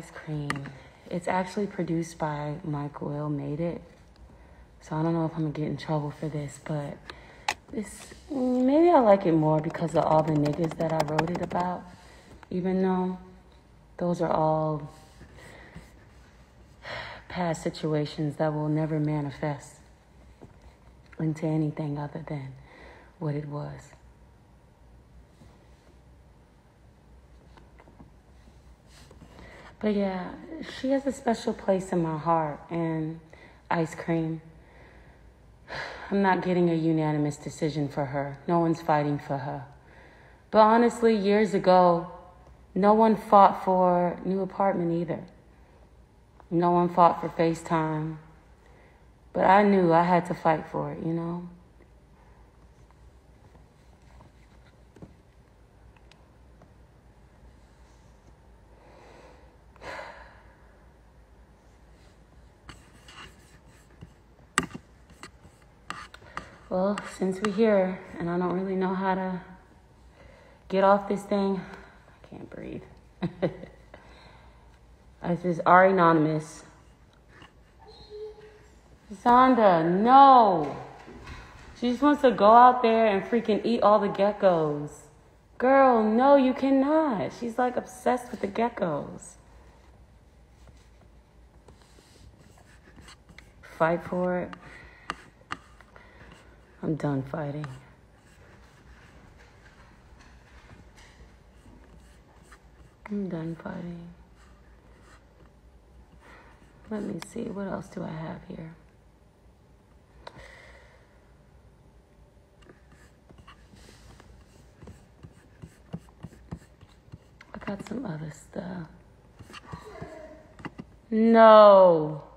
ice cream. It's actually produced by Mike Will Made It. So I don't know if I'm gonna get in trouble for this, but this maybe I like it more because of all the niggas that I wrote it about. Even though those are all past situations that will never manifest into anything other than what it was. But yeah, she has a special place in my heart and ice cream. I'm not getting a unanimous decision for her. No one's fighting for her. But honestly, years ago, no one fought for new apartment either. No one fought for FaceTime. But I knew I had to fight for it, you know? Well, since we're here and I don't really know how to get off this thing, I can't breathe. This is Ari Anonymous. Zonda, no. She just wants to go out there and freaking eat all the geckos. Girl, no, you cannot. She's like obsessed with the geckos. Fight for it. I'm done fighting. I'm done fighting. Let me see, what else do I have here? I got some other stuff. No.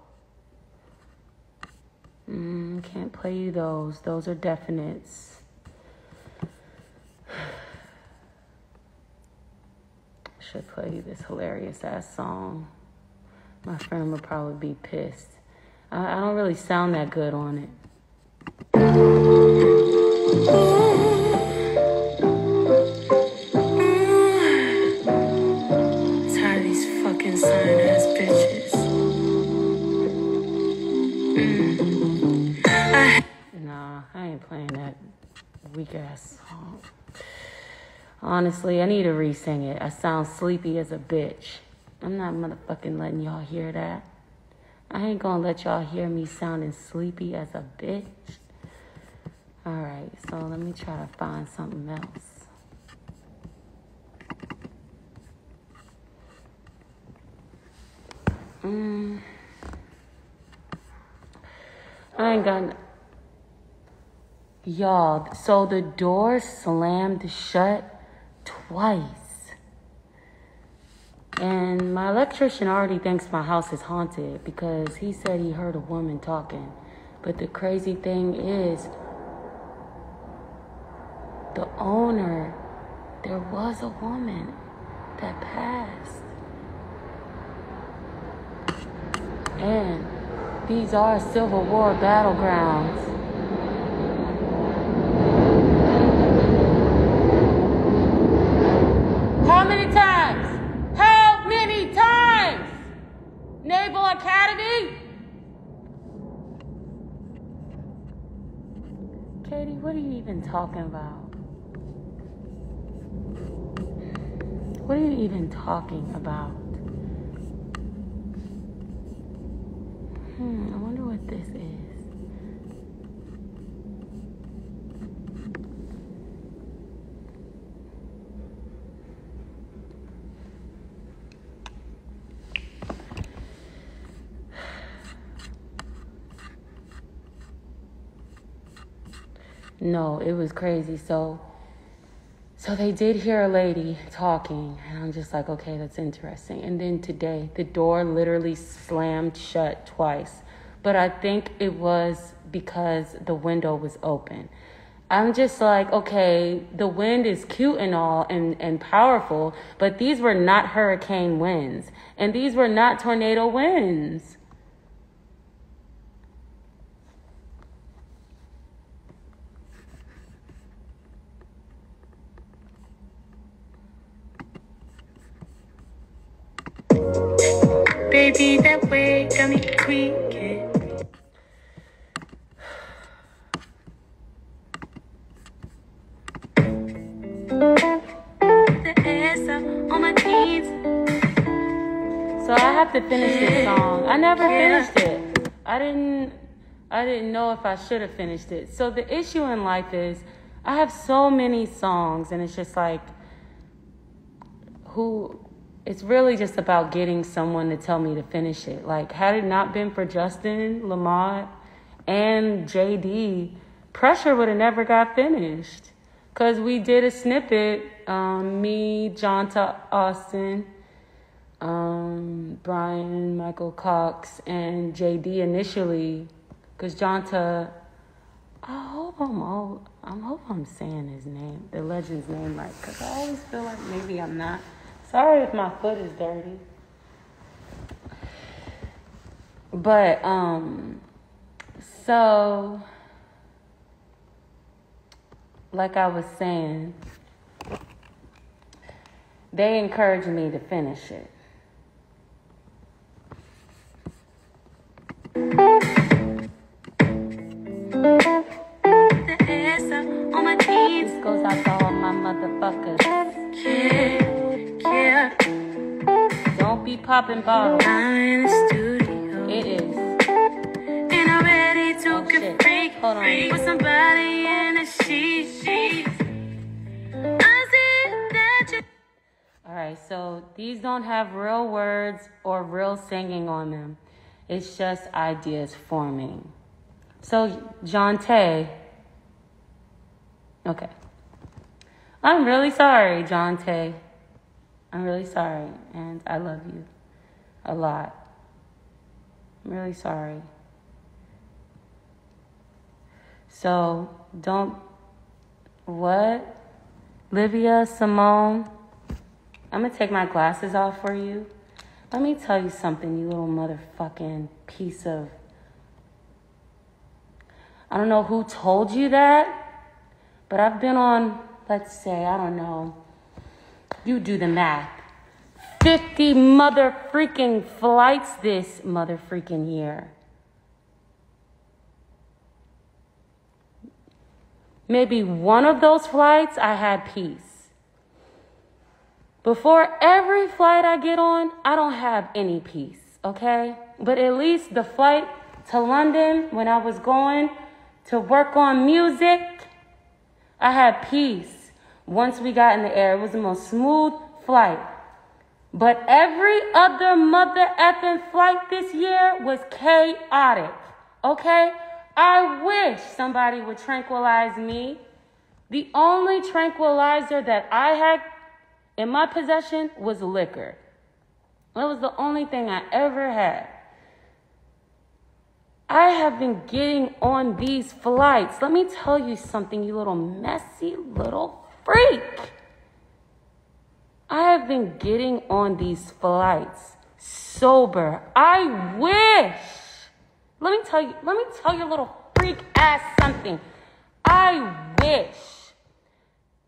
Can't play you those. Those are definites. Should play you this hilarious ass song. My friend would probably be pissed. I, I don't really sound that good on it. Weak ass song. Honestly, I need to re sing it. I sound sleepy as a bitch. I'm not motherfucking letting y'all hear that. I ain't gonna let y'all hear me sounding sleepy as a bitch. Alright, so let me try to find something else. Mm. I ain't got. Y'all, so the door slammed shut twice. And my electrician already thinks my house is haunted because he said he heard a woman talking. But the crazy thing is, the owner, there was a woman that passed. And these are Civil War battlegrounds. How many times? How many times? Naval Academy? Katie, what are you even talking about? What are you even talking about? Hmm, I wonder what this is. No, it was crazy. So, so they did hear a lady talking, and I'm just like, okay, that's interesting. And then today, the door literally slammed shut twice, but I think it was because the window was open. I'm just like, okay, the wind is cute and all and, and powerful, but these were not hurricane winds, and these were not tornado winds. Baby, that way got me tweaking. The ass up on my jeans. So I have to finish this song. I never finished it. I didn't I didn't know if I should have finished it. So the issue in life is I have so many songs and it's just like who it's really just about getting someone to tell me to finish it. Like had it not been for Justin, Lamont, and JD, pressure would have never got finished. Cause we did a snippet, um, me, Johntá Austin, um, Bryan, Michael Cox, and JD initially, because Johntá, I hope I'm all, I hope I'm saying his name, the legend's name right, because I always feel like maybe I'm not. Sorry if my foot is dirty. But, um, so, like I was saying, they encouraged me to finish it. Goes out to all my motherfuckers. Be popping bottles. I'm in the studio. It is. And I'm ready to Oh, get freak, Hold on. freak with somebody in the sheets. I see that you All right, so these don't have real words or real singing on them. It's just ideas forming. So, John Tay. Okay. I'm really sorry, John Tay. I'm really sorry, and I love you a lot. I'm really sorry. So, don't. What? Livia, Simone. I'm gonna take my glasses off for you. Let me tell you something, you little motherfucking piece of. I don't know who told you that, but I've been on, let's say, I don't know, you do the math. 50 mother freaking flights this mother freaking year. Maybe one of those flights I had peace. Before every flight I get on, I don't have any peace, okay? But at least the flight to London when I was going to work on music, I had peace. Once we got in the air, it was the most smooth flight. But every other mother effing flight this year was chaotic, okay? I wish somebody would tranquilize me. The only tranquilizer that I had in my possession was liquor. That was the only thing I ever had. I have been getting on these flights. Let me tell you something, you little messy little freak. I have been getting on these flights sober. I wish. Let me tell you, let me tell you a little freak ass something. I wish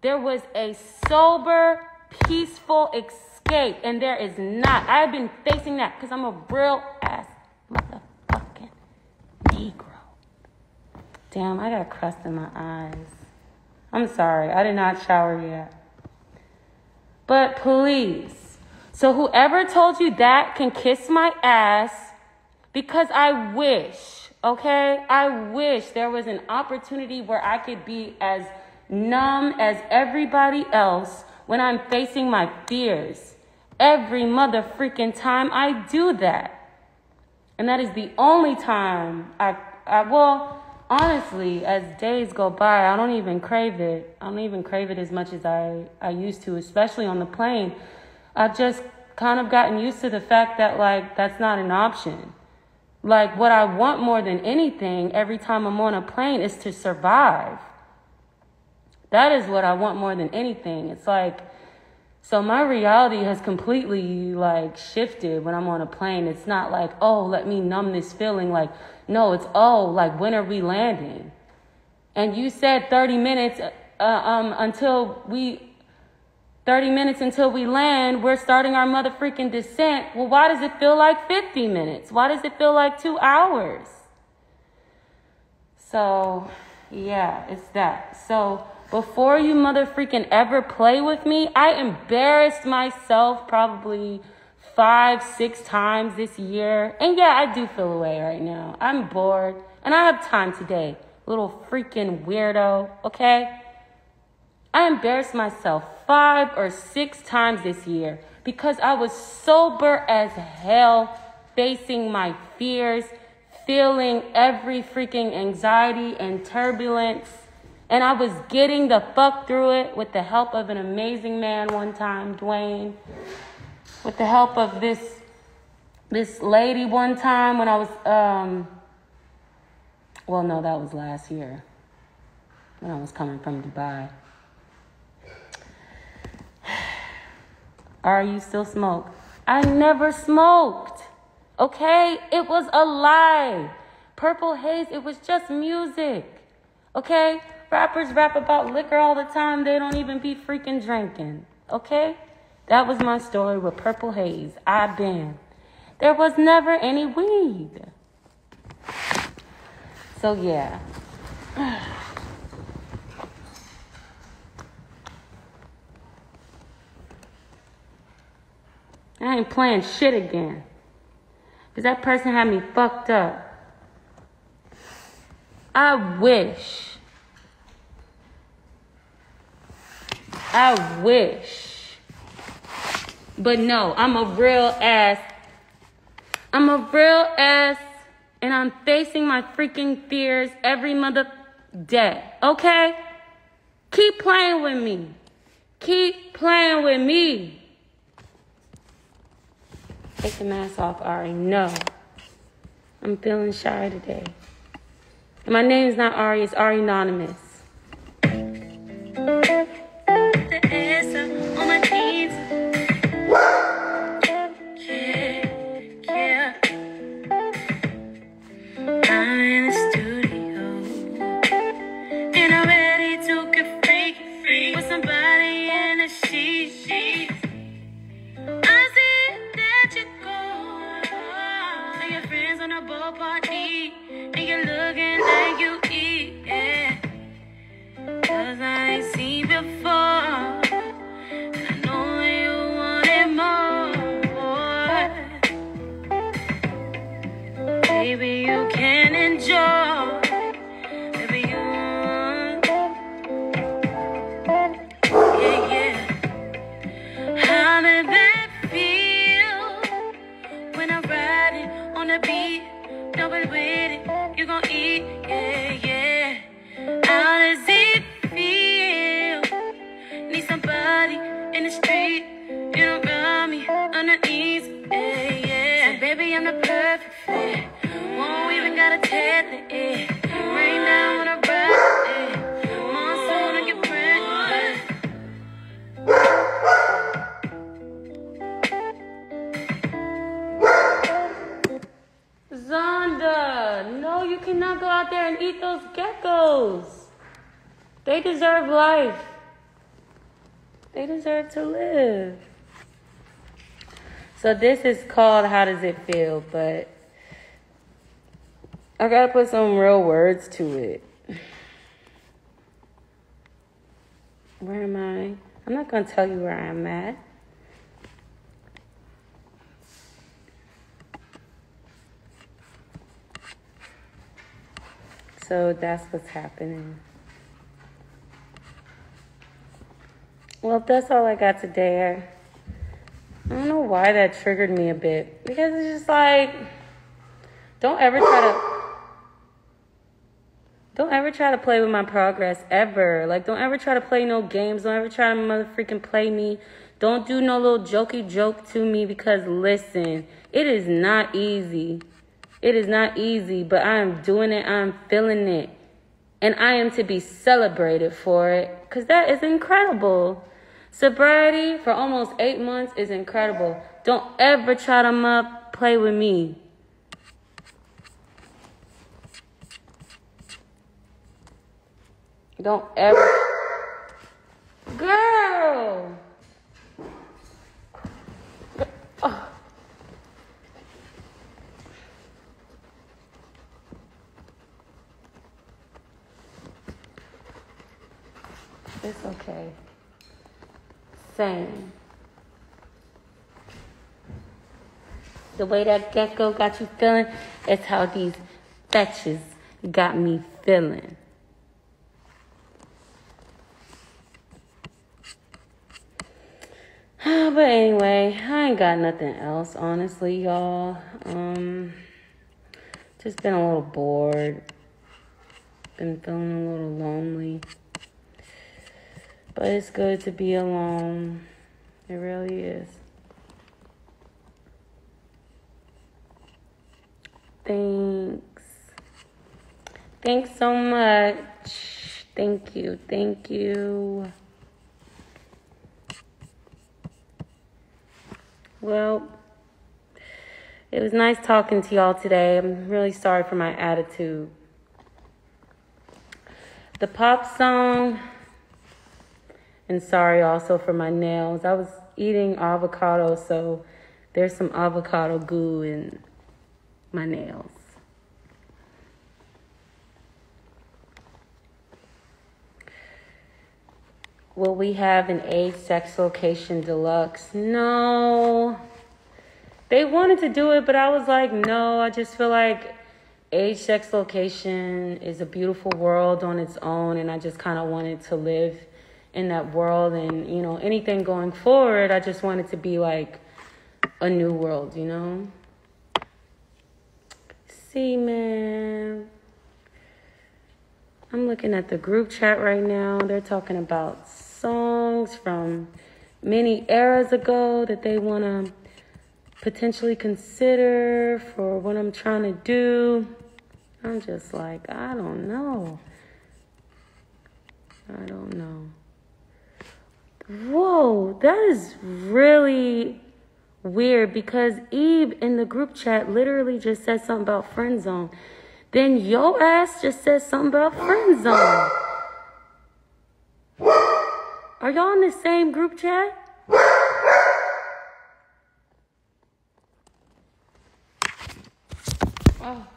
there was a sober, peaceful escape, and there is not. I've been facing that because I'm a real ass motherfucking Negro. Damn, I got a crust in my eyes. I'm sorry, I did not shower yet. But please, so whoever told you that can kiss my ass because I wish, okay? I wish there was an opportunity where I could be as numb as everybody else when I'm facing my fears. Every mother freaking time I do that. And that is the only time I, I well, honestly, as days go by, I don't even crave it. I don't even crave it as much as I, I used to, especially on the plane. I've just kind of gotten used to the fact that, like, that's not an option. Like, what I want more than anything every time I'm on a plane is to survive. That is what I want more than anything. It's like, so my reality has completely like shifted when I'm on a plane. It's not like, oh, let me numb this feeling. Like, no, it's oh, like when are we landing? And you said 30 minutes uh, um, until we 30 minutes until we land, we're starting our mother freaking descent. Well, why does it feel like 50 minutes? Why does it feel like two hours? So, yeah, it's that. So, before you mother freaking ever play with me, I embarrassed myself probably five, six times this year. And yeah, I do feel away right now. I'm bored and I have time today. Little freaking weirdo, okay? I embarrassed myself five or six times this year because I was sober as hell, facing my fears, feeling every freaking anxiety and turbulence and I was getting the fuck through it with the help of an amazing man one time, Dwayne. With the help of this this lady one time when I was um well no, that was last year. When I was coming from Dubai. Are you still smoke? I never smoked. Okay? It was a lie. Purple haze, it was just music. Okay? Rappers rap about liquor all the time. They don't even be freaking drinking. Okay? That was my story with Purple Haze. I been. There was never any weed. So yeah. I ain't playing shit again. Because that person had me fucked up. I wish I wish. But no, I'm a real ass. I'm a real ass and I'm facing my freaking fears every mother day. Okay? Keep playing with me. Keep playing with me. Take the mask off, Ari. No. I'm feeling shy today. And my name is not Ari, it's Ari Anonymous. Just. They deserve life. They deserve to live. So this is called How Does It Feel? But I gotta put some real words to it. Where am I? I'm not gonna tell you where I'm at. So that's what's happening. Well, that's all I got today. I don't know why that triggered me a bit. Because it's just like, don't ever try to. Don't ever try to play with my progress ever. Like, don't ever try to play no games. Don't ever try to mother freaking play me. Don't do no little jokey joke to me because listen, it is not easy. It is not easy, but I am doing it. I'm feeling it. And I am to be celebrated for it because that is incredible. Sobriety for almost eight months is incredible. Don't ever try to up, play with me. Don't ever. Girl! It's okay. Same. The way that gecko got you feeling is how these fetches got me feeling. but anyway, I ain't got nothing else, honestly, y'all. Um, just been a little bored. Been feeling a little lonely. But it's good to be alone. It really is. Thanks. Thanks so much. Thank you. Thank you. Well, it was nice talking to y'all today. I'm really sorry for my attitude. The pop song and sorry also for my nails. I was eating avocado, so there's some avocado goo in my nails. Will we have an age, sex, location deluxe? No. They wanted to do it, but I was like, no. I just feel like age, sex, location is a beautiful world on its own, and I just kind of wanted to live in that world and you know anything going forward i just want it to be like a new world you know? See man. I'm looking at the group chat right now. They're talking about songs from many eras ago that they want to potentially consider for what i'm trying to do. I'm just like i don't know. I don't know Whoa, that is really weird because Eve in the group chat literally just said something about friend zone. Then yo ass just said something about friend zone. Are y'all in the same group chat? Oh.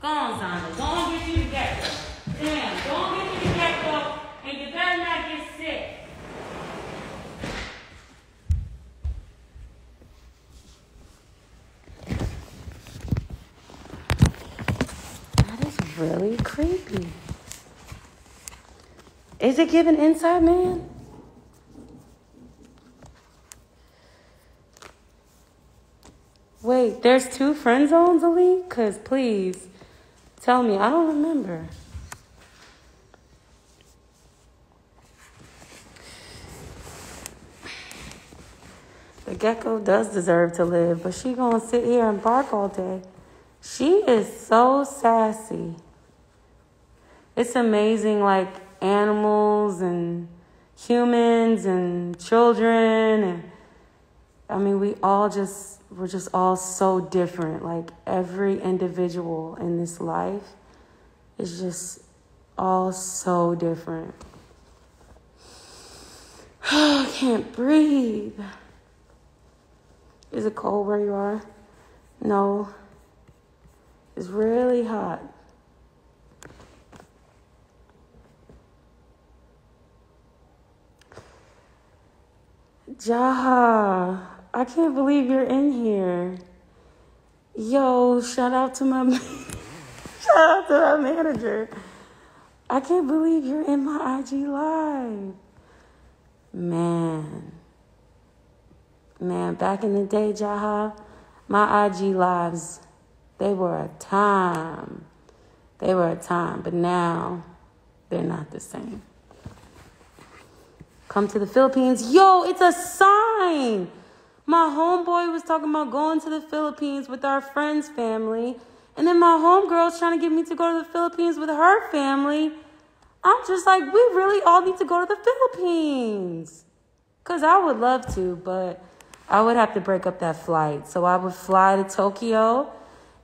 Go on, Zonda. Go get you together. Damn, go get you together and you better not get sick. That is really creepy. Is it giving inside man? Wait, there's two friend zones, Ali? Cause please tell me. I don't remember. Gecko does deserve to live, but she gonna sit here and bark all day. She is so sassy. It's amazing, like animals and humans and children and I mean, we all just, we're just all so different. Like every individual in this life is just all so different. I can't breathe. Is it cold where you are? No. It's really hot. Jaha, I can't believe you're in here. Yo, shout out to my shout out to my manager. I can't believe you're in my IG live. Man. Man, back in the day, Jaha, my IG lives, they were a time. They were a time, but now they're not the same. Come to the Philippines. Yo, it's a sign. My homeboy was talking about going to the Philippines with our friend's family. And then my homegirl's trying to get me to go to the Philippines with her family. I'm just like, we really all need to go to the Philippines. Because I would love to, but I would have to break up that flight. So I would fly to Tokyo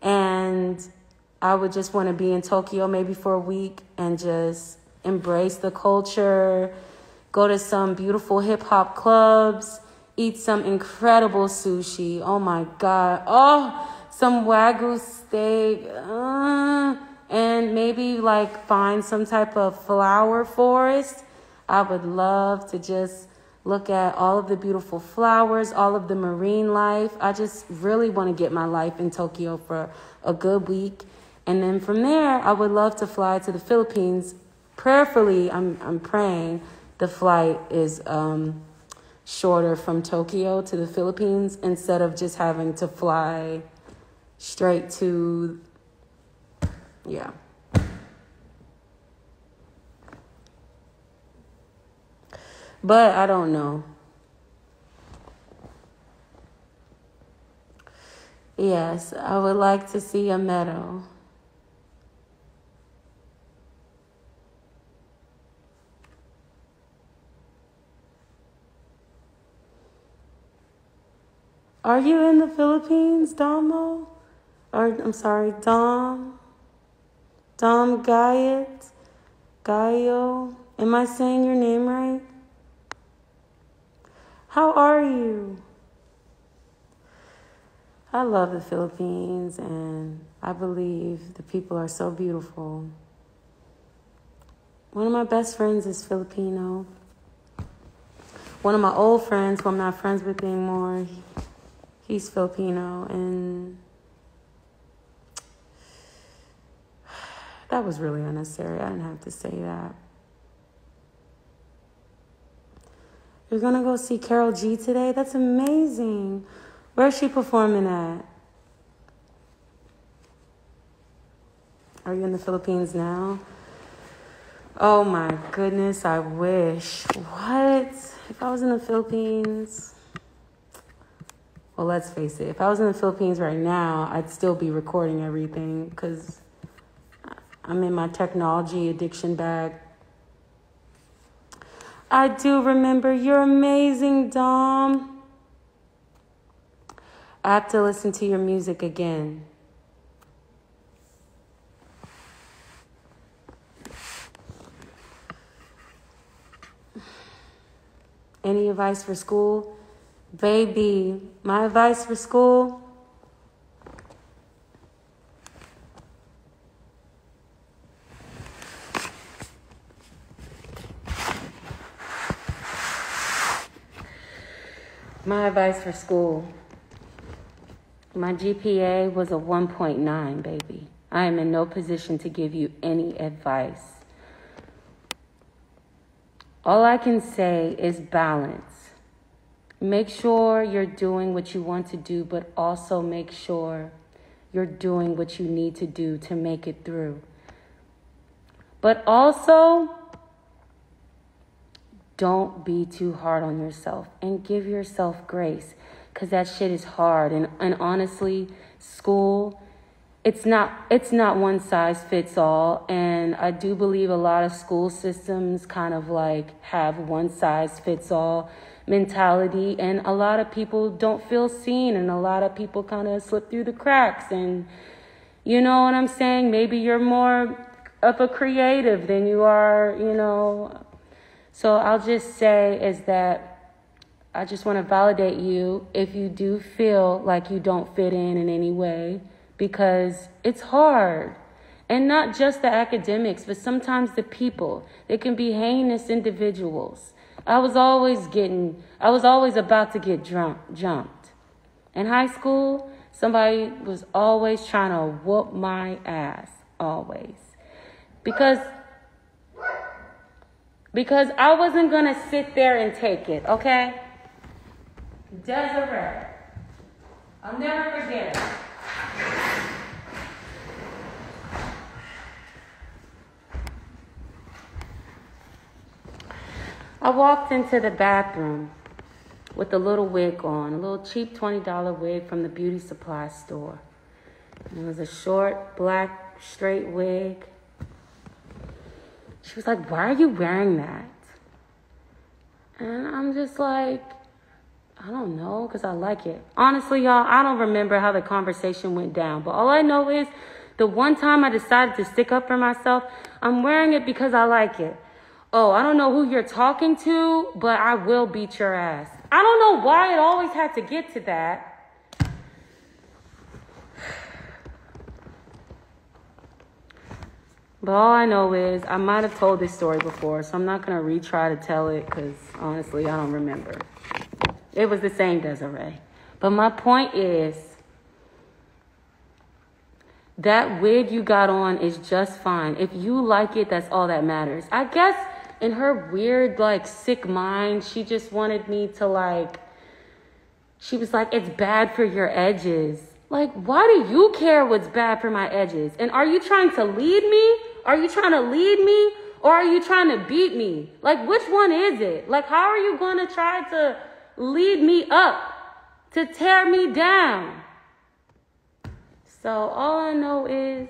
and I would just want to be in Tokyo maybe for a week and just embrace the culture go to some beautiful hip hop clubs, eat some incredible sushi. Oh my God. Oh, some Wagyu steak. Uh, and maybe like find some type of flower forest. I would love to just look at all of the beautiful flowers, all of the marine life. I just really want to get my life in Tokyo for a good week. And then from there, I would love to fly to the Philippines. Prayerfully, I'm, I'm praying the flight is um, shorter from Tokyo to the Philippines instead of just having to fly straight to, yeah. But I don't know. Yes, I would like to see a meadow. Are you in the Philippines, Domo? Or I'm sorry, Dom? Dom Gayet? Gayo? Am I saying your name right? How are you? I love the Philippines and I believe the people are so beautiful. One of my best friends is Filipino. One of my old friends, who I'm not friends with anymore, he's Filipino, and that was really unnecessary. I didn't have to say that. You're gonna go see Karol G today? That's amazing. Where's she performing at? Are you in the Philippines now? Oh my goodness, I wish. What? If I was in the Philippines. Well, let's face it, if I was in the Philippines right now, I'd still be recording everything because I'm in my technology addiction bag. I do remember you're amazing, Dom. I have to listen to your music again. Any advice for school? Baby, my advice for school advice for school. My GPA was a 1.9, baby. I am in no position to give you any advice. All I can say is balance. Make sure you're doing what you want to do, but also make sure you're doing what you need to do to make it through. But also, don't be too hard on yourself and give yourself grace because that shit is hard. And, and honestly, school it's not it's not one size fits all. And i do believe a lot of school systems kind of like have one size fits all mentality. And a lot of people don't feel seen and a lot of people kind of slip through the cracks. And you know what i'm saying? Maybe you're more of a creative than you are you know so i'll just say is that I just want to validate you if you do feel like you don't fit in in any way because it's hard. And not just the academics, but sometimes the people. They can be heinous individuals. I was always getting, I was always about to get drunk, jumped. In high school, somebody was always trying to whoop my ass, always. Because because I wasn't going to sit there and take it, okay? Desiree. I'll never forget it. I walked into the bathroom with a little wig on, a little cheap $20 wig from the beauty supply store. It was a short, black, straight wig. She was like, Why are you wearing that? And I'm just like, I don't know, because I like it. Honestly, y'all, I don't remember how the conversation went down, but all I know is the one time I decided to stick up for myself, I'm wearing it because I like it. Oh, I don't know who you're talking to, but I will beat your ass. I don't know why it always had to get to that. But all I know is I might have told this story before, so I'm not going to retry to tell it because honestly, I don't remember. It was the same Desiree. But my point is that wig you got on is just fine. If you like it, that's all that matters. I guess in her weird, like, sick mind, she just wanted me to, like, she was like, it's bad for your edges. Like, why do you care what's bad for my edges? And are you trying to lead me? Are you trying to lead me? Or are you trying to beat me? Like, which one is it? Like, how are you going to try to lead me up, to tear me down. So all I know is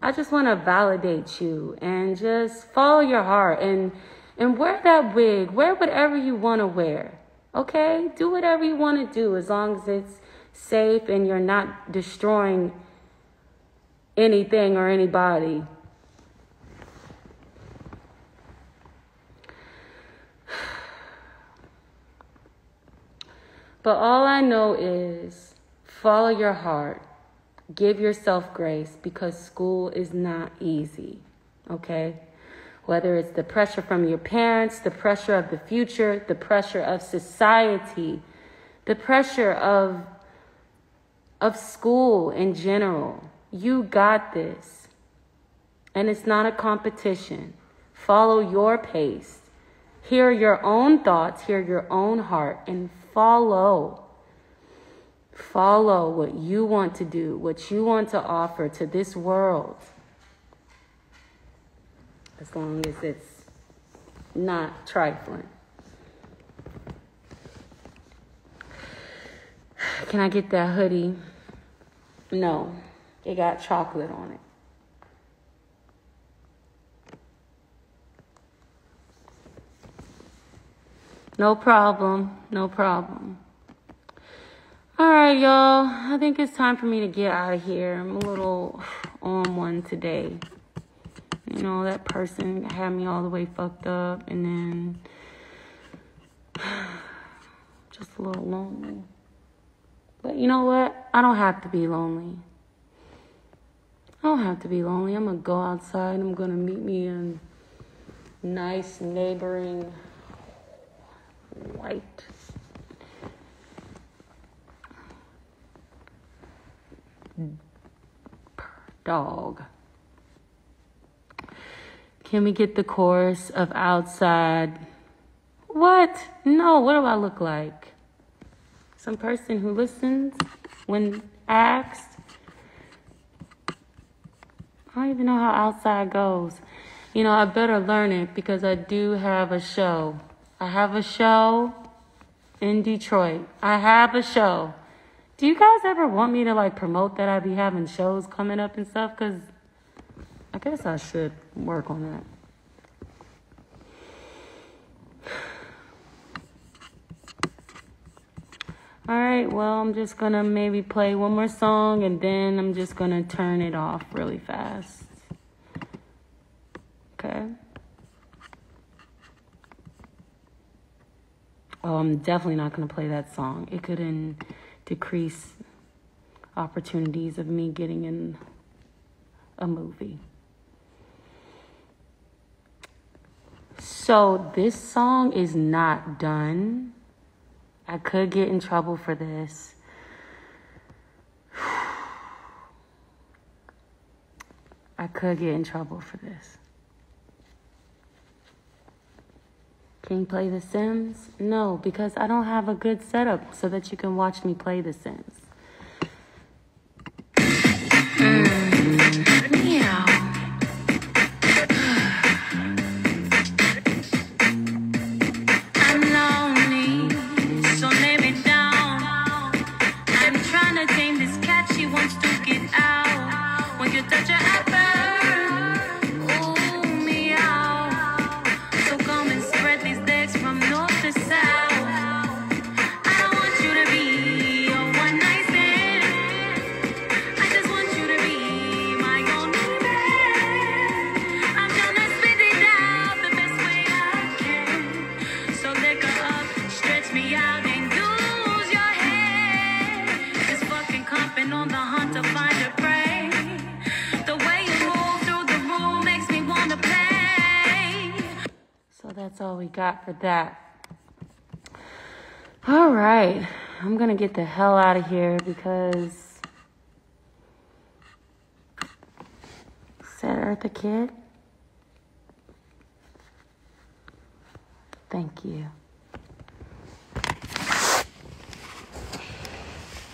I just want to validate you and just follow your heart and and wear that wig, wear whatever you want to wear. Okay? Do whatever you want to do as long as it's safe and you're not destroying anything or anybody. But all I know is follow your heart. Give yourself grace because school is not easy. Okay? Whether it's the pressure from your parents, the pressure of the future, the pressure of society, the pressure of of school in general. You got this. And it's not a competition. Follow your pace. Hear your own thoughts, hear your own heart, and follow. Follow what you want to do, what you want to offer to this world. As long as it's not trifling. Can I get that hoodie? No, it got chocolate on it. No problem. No problem. All right, y'all. I think it's time for me to get out of here. I'm a little on one today. You know, that person had me all the way fucked up, and then just a little lonely. But you know what? I don't have to be lonely. I don't have to be lonely. I'm gonna go outside. I'm gonna meet me in nice neighboring white. Dog. Can we get the chorus of outside? What? No, what do I look like? Some person who listens when asked? I don't even know how outside goes. You know, I better learn it because I do have a show. I have a show in Detroit. I have a show. Do you guys ever want me to like promote that I be having shows coming up and stuff? Cause I guess I should work on that. All right, well, I'm just gonna maybe play one more song and then I'm just gonna turn it off really fast. Okay. Oh, I'm definitely not gonna play that song. It could in- decrease opportunities of me getting in a movie. So, this song is not done. I could get in trouble for this. I could get in trouble for this. Can you play The Sims? No, because I don't have a good setup so that you can watch me play The Sims. That. All right. I'm going to get the hell out of here because. Said Eartha Kid? Thank you.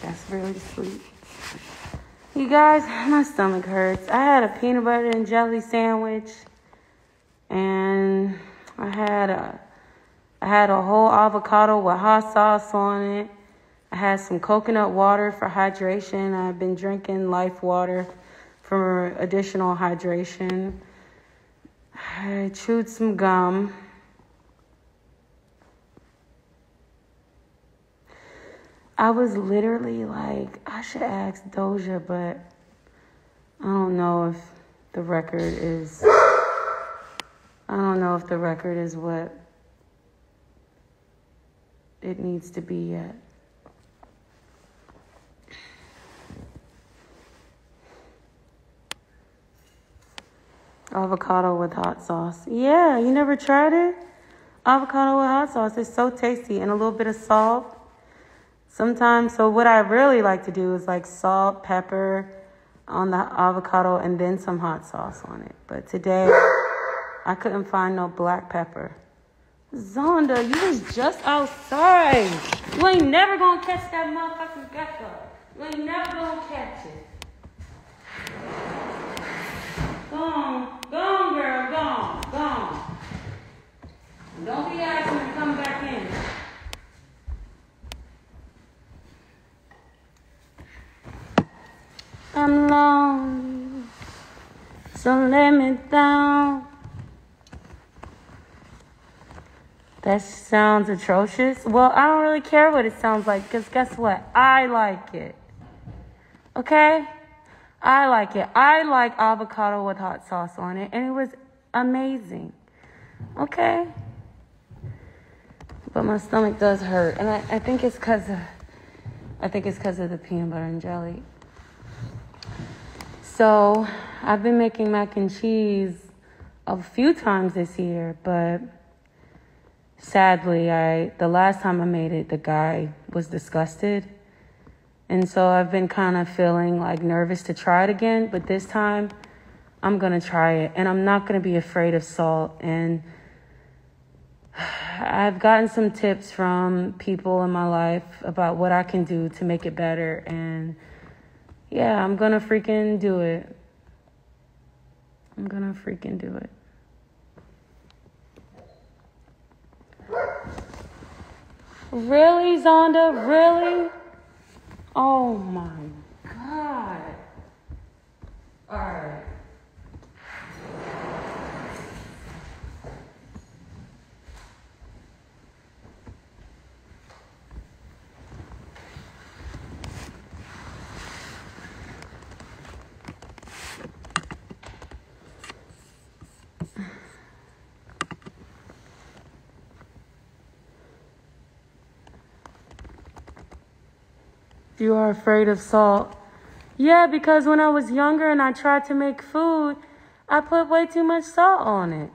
That's really sweet. You guys, my stomach hurts. I had a peanut butter and jelly sandwich and I had a I had a whole avocado with hot sauce on it. I had some coconut water for hydration. I've been drinking life water for additional hydration. I chewed some gum. I was literally like, I should ask Doja, but I don't know if the record is. I don't know if the record is what it needs to be. Avocado with hot sauce. Yeah, you never tried it? Avocado with hot sauce. It's so tasty and a little bit of salt. Sometimes, so what I really like to do is like salt, pepper on the avocado, and then some hot sauce on it. But today, I couldn't find no black pepper. Zonda, you was just outside. You ain't never gonna catch that motherfucking gecko. You ain't never gonna catch it. Go on, go on, girl, go on, go on. Don't be asking to come back in. I'm lonely, so let me down. That sounds atrocious. Well, I don't really care what it sounds like because guess what? I like it. Okay? I like it. I like avocado with hot sauce on it, and it was amazing. Okay? But my stomach does hurt, and I, I think it's because I think it's because of the peanut butter and jelly. So I've been making mac and cheese a few times this year, but sadly, I the last time I made it, the guy was disgusted. And so I've been kind of feeling like nervous to try it again, but this time I'm going to try it and I'm not going to be afraid of salt and I've gotten some tips from people in my life about what I can do to make it better and yeah, I'm going to freaking do it. I'm to freaking do it. Really, Zonda? Really? Oh my God. All right. You are afraid of salt. Yeah, because when I was younger and I tried to make food, I put way too much salt on it.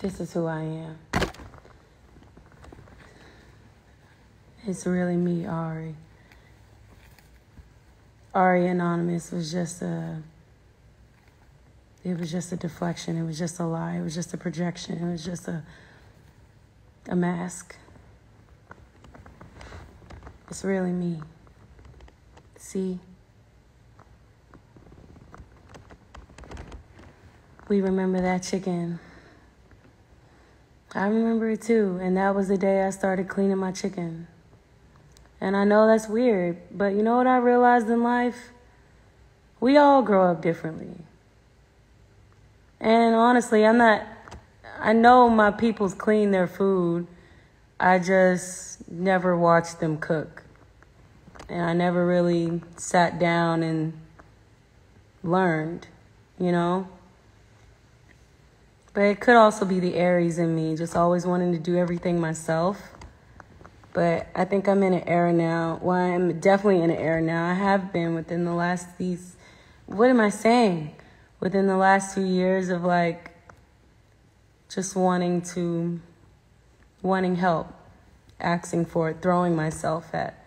This is who I am. It's really me, Ari. Ari Anonymous was just a. It was just a deflection. It was just a lie. It was just a projection. It was just a a mask. It's really me. See? We remember that chicken. I remember it too, and that was the day I started cleaning my chicken. And I know that's weird, but you know what I realized in life? We all grow up differently. And honestly, I'm not I know my peoples clean their food. I just never watched them cook. And I never really sat down and learned, you know? But it could also be the Aries in me, just always wanting to do everything myself. But I think I'm in an era now. Well, I'm definitely in an era now. I have been within the last these, what am I saying? Within the last two years of like just wanting to, wanting help, asking for it, throwing myself at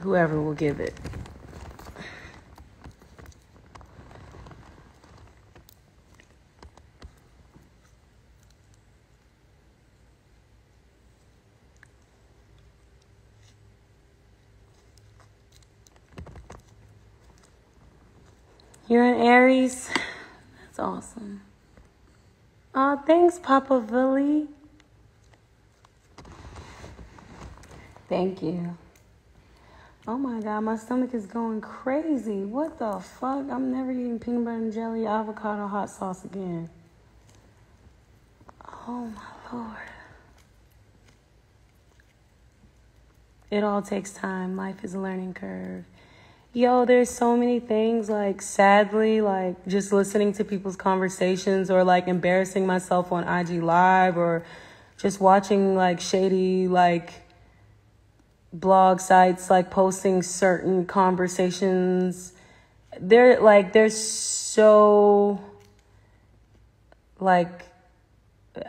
whoever will give it. You're an Aries? That's awesome. Oh, thanks, Papa Billy. Thank you. Oh my God, my stomach is going crazy. What the fuck? I'm never eating peanut butter and jelly, avocado, hot sauce again. Oh my Lord. It all takes time. Life is a learning curve yo, there's so many things like sadly, like just listening to people's conversations or like embarrassing myself on IG Live or just watching like shady, like blog sites, like posting certain conversations. They're like, they're so, like,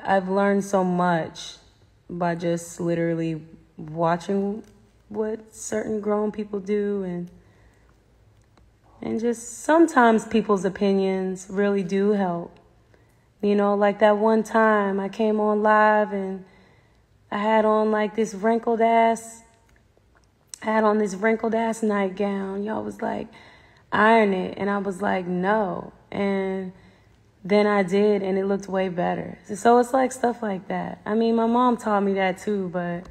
I've learned so much by just literally watching what certain grown people do and and just sometimes people's opinions really do help. You know, like that one time I came on live and I had on like this wrinkled ass, I had on this wrinkled ass nightgown. Y'all was like, iron it. And I was like, no. And then I did, and it looked way better. So it's like stuff like that. I mean, my mom taught me that too, but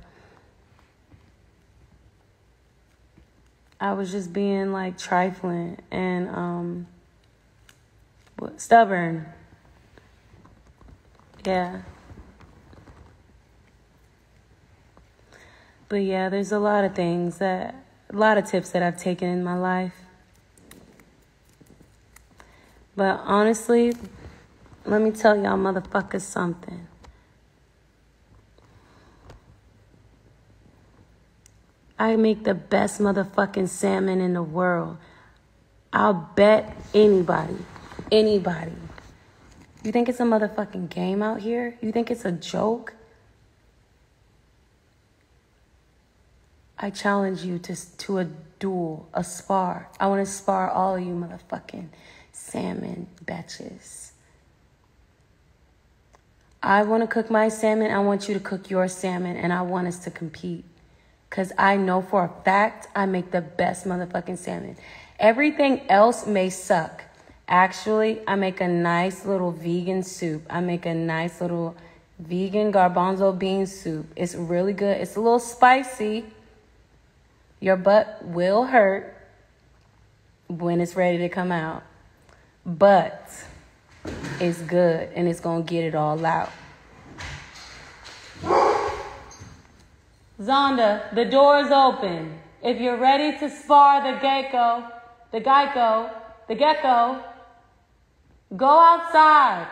I was just being like trifling and um stubborn. Yeah. But yeah, there's a lot of things that a lot of tips that I've taken in my life. But honestly, let me tell y'all motherfuckers something. I make the best motherfucking salmon in the world. I'll bet anybody, anybody. You think it's a motherfucking game out here? You think it's a joke? I challenge you to, to a duel, a spar. I want to spar all of you motherfucking salmon bitches. I want to cook my salmon. I want you to cook your salmon, and I want us to compete. Because I know for a fact I make the best motherfucking salmon. Everything else may suck. Actually, I make a nice little vegan soup. I make a nice little vegan garbanzo bean soup. It's really good. It's a little spicy. Your butt will hurt when it's ready to come out, but it's good and it's gonna get it all out. Zonda, the door is open. If you're ready to spar the gecko, the gecko, the gecko, go outside.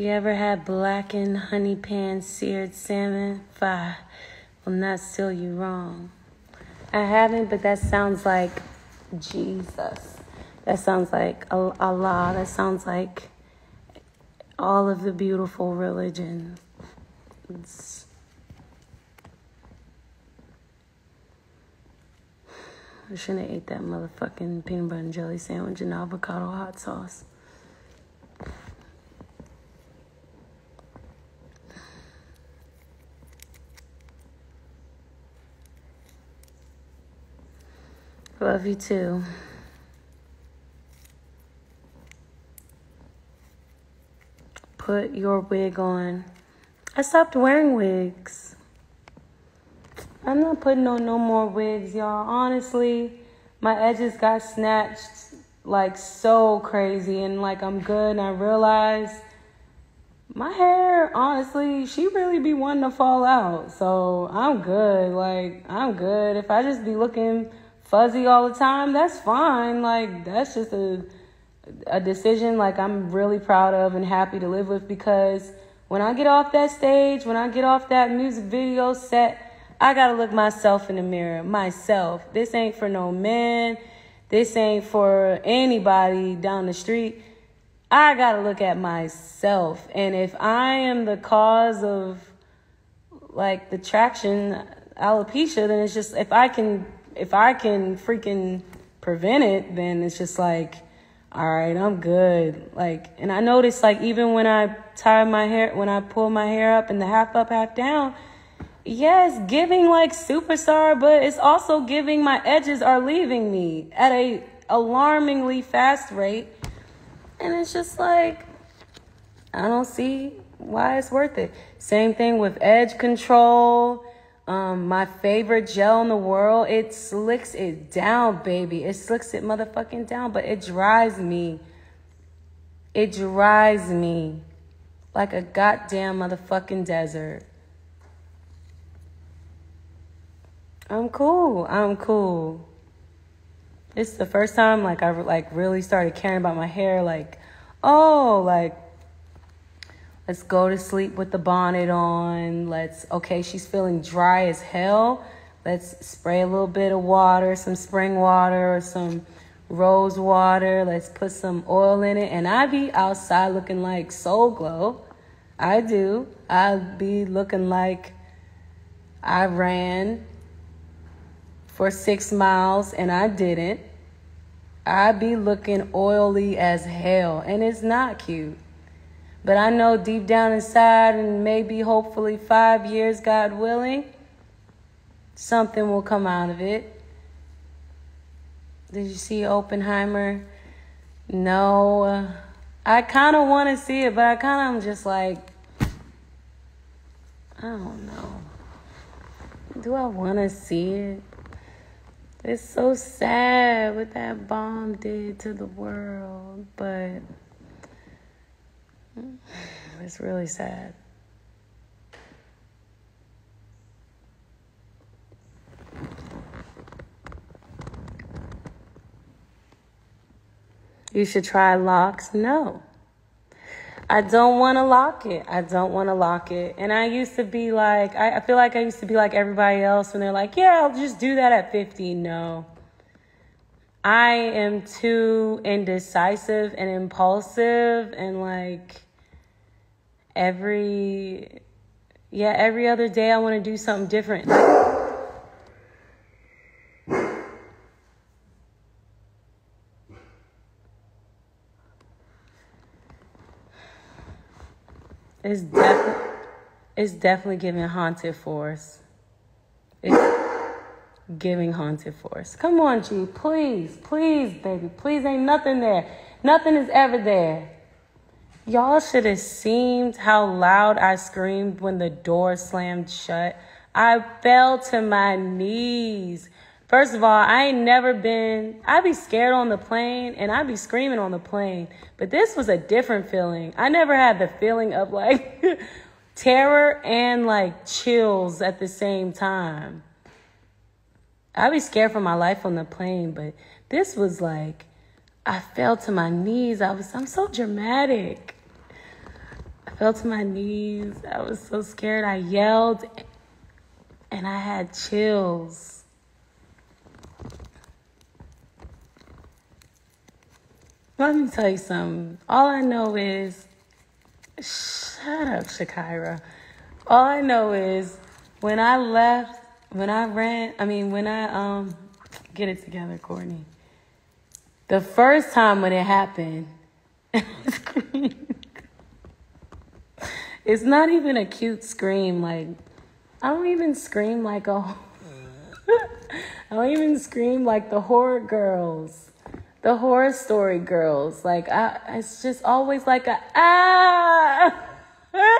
You ever had blackened honey pan seared salmon? Fire will not steal you wrong. I haven't, but that sounds like Jesus. That sounds like Allah. That sounds like all of the beautiful religions. I shouldn't have ate that motherfucking peanut butter and jelly sandwich and avocado hot sauce. Love you too. Put your wig on. I stopped wearing wigs. I'm not putting on no more wigs, y'all. Honestly, my edges got snatched like so crazy and like I'm good and I realized my hair, honestly, she really be wanting to fall out. So I'm good. Like, I'm good. If I just be looking fuzzy all the time, that's fine. Like that's just a a decision like I'm really proud of and happy to live with because when I get off that stage, when I get off that music video set, I got to look myself in the mirror, myself. This ain't for no man. This ain't for anybody down the street. I got to look at myself. And if I am the cause of like the traction alopecia, then it's just if I can if I can freaking prevent it, then it's just like, all right, I'm good. Like, and I noticed like even when I tie my hair, when I pull my hair up and the half up, half down, yes, giving like superstar, but it's also giving my edges are leaving me at a alarmingly fast rate. And it's just like, I don't see why it's worth it. Same thing with edge control um, my favorite gel in the world, it slicks it down, baby. It slicks it motherfucking down, but it dries me. It dries me like a goddamn motherfucking desert. I'm cool. I'm cool. It's the first time like I like really started caring about my hair like oh, like Let's go to sleep with the bonnet on. Let's, okay, she's feeling dry as hell. Let's spray a little bit of water, some spring water or some rose water. Let's put some oil in it. And I be outside looking like Soul Glo. I do. I be looking like I ran for six miles and I didn't. I be looking oily as hell and it's not cute. But I know deep down inside, and maybe hopefully five years, God willing, something will come out of it. Did you see Oppenheimer? No. I kind of want to see it, but I kind of am just like, I don't know. Do I want to see it? It's so sad what that bomb did to the world, but. It's really sad. You should try locks. No. I don't want to lock it. I don't want to lock it. And I used to be like, I, I, feel like I used to be like everybody else when they're like, yeah, I'll just do that at 50. No. I am too indecisive and impulsive and like every Yeah, every other day I want to do something different. It's definitely it's definitely giving haunted force. It's giving haunted force. Come on, G, please, please, baby, please. Ain't nothing there. Nothing is ever there. Y'all should have seen how loud I screamed when the door slammed shut. I fell to my knees. First of all, I ain't never been, I'd be scared on the plane and I'd be screaming on the plane. But this was a different feeling. I never had the feeling of like terror and like chills at the same time. I be scared for my life on the plane, but this was like, I fell to my knees. I was, I'm so dramatic. I fell to my knees. I was so scared. I yelled and I had chills. Let me tell you something. All I know is, shut up, Shakira. All I know is when I left, when I ran, I mean, when I, um, get it together, Courtney. The first time when it happened, it's not even a cute scream. Like, I don't even scream like a, I don't even scream like the horror girls the horror story girls. Like I, it's just always like a ah,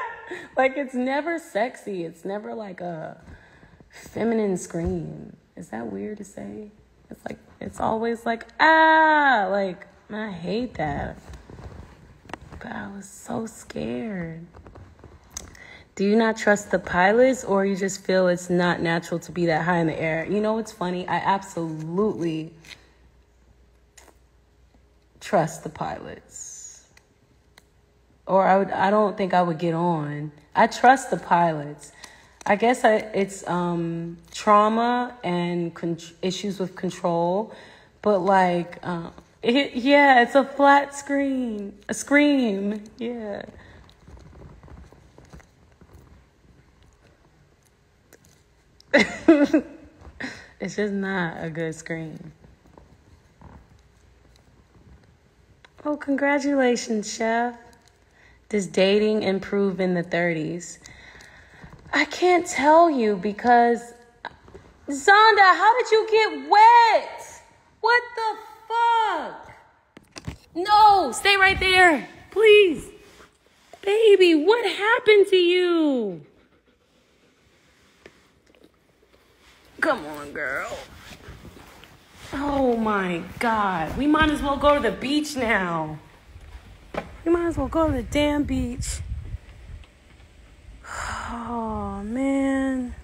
like it's never sexy. It's never like a feminine scream. Is that weird to say? It's like it's always like ah, like I hate that. But I was so scared. Do you not trust the pilots or you just feel it's not natural to be that high in the air? You know what's funny? I absolutely trust the pilots. Or I would I don't think I would get on. I trust the pilots. I guess I, it's um, trauma and con- issues with control, but like, uh, it, yeah, it's a flat screen, a scream, yeah. it's just not a good screen. Oh, congratulations, Chef. Does dating improve in the 30s? I can't tell you because. Zonda, how did you get wet? What the fuck? No, stay right there. Please. Baby, what happened to you? Come on, girl. Oh my God. We might as well go to the beach now. We might as well go to the damn beach. Oh man.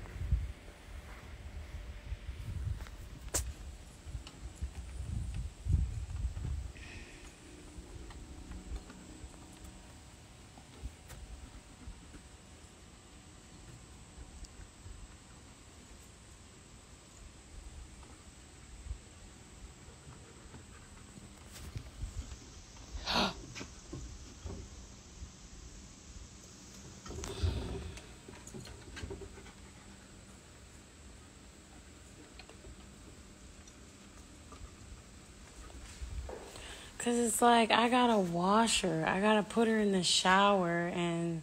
Cause it's like I gotta wash her. I gotta put her in the shower and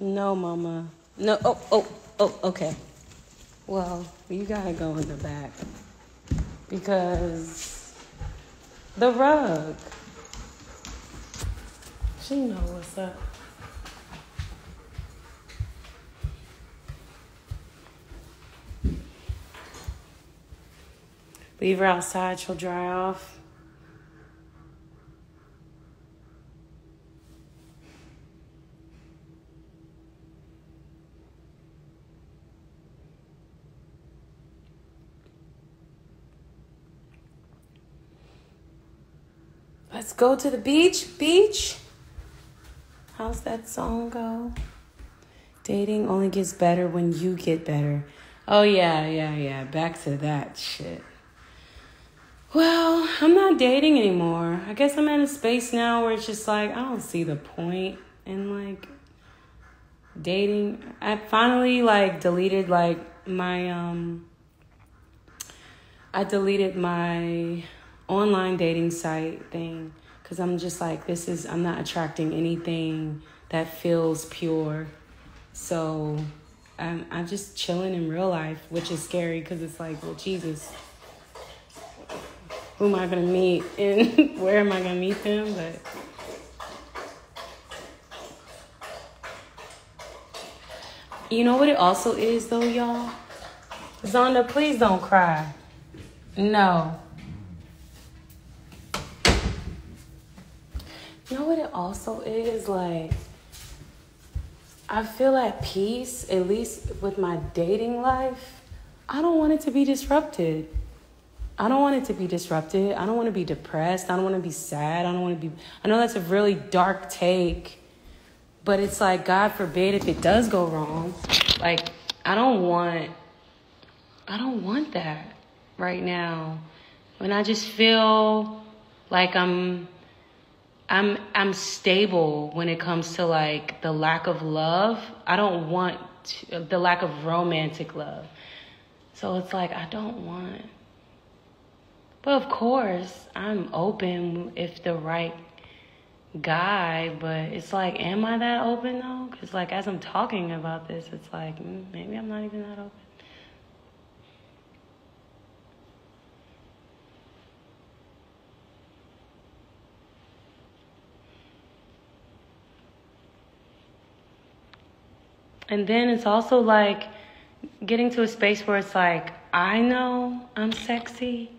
No, mama. No. Oh, oh, oh, okay. Well, you gotta go in the back because the rug. She know what's up. Leave her outside, she'll dry off. Let's go to the beach. Beach. How's that song go? Dating only gets better when you get better. Oh, yeah, yeah, yeah. Back to that shit. Well, I'm not dating anymore. I guess I'm in a space now where it's just like, I don't see the point in like dating. I finally like deleted like my, um, I deleted my online dating site thing because I'm just like, this is, I'm not attracting anything that feels pure. So I'm, I'm just chilling in real life, which is scary because it's like, well, Jesus, who am I going to meet and where am I going to meet them? But you know what it also is, though, y'all? Zonda, please don't cry. No. You know what it also is? Like, I feel at peace, at least with my dating life. I don't want it to be disrupted. I don't want it to be disrupted. I don't want to be depressed. I don't want to be sad. I don't want to be. I know that's a really dark take, but it's like, God forbid if it does go wrong. Like, I don't want. I don't want that right now. When I just feel like I'm I'm I'm stable when it comes to like the lack of love. I don't want to, the lack of romantic love. So it's like I don't want. But of course, I'm open if the right guy, but it's like am I that open though? Cuz like as I'm talking about this, it's like mm, maybe I'm not even that open. And then it's also like getting to a space where it's like, I know I'm sexy,